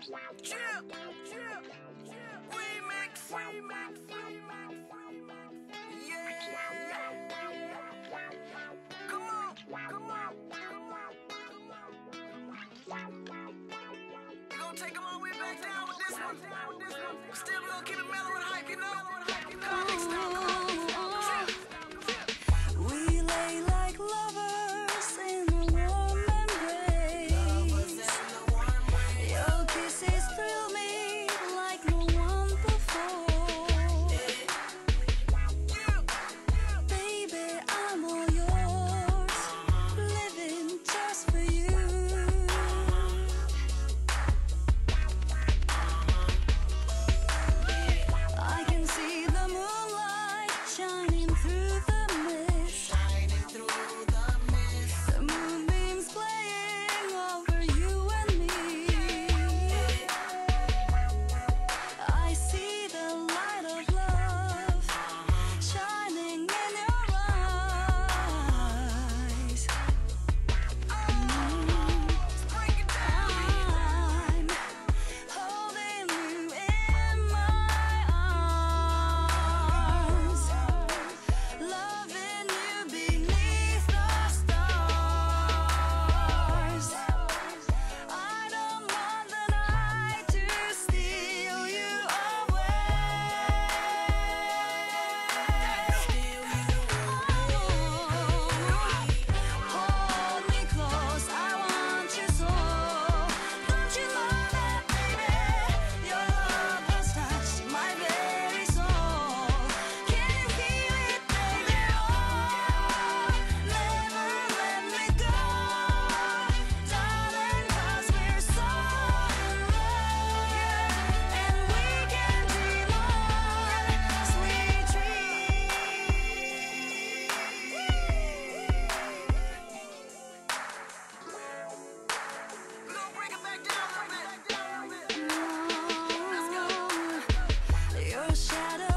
Chill, chill, remix, remix, yeah. Come on, come on, come on. We gon' take all the way back down with this one. Still you know. Come on. shadow.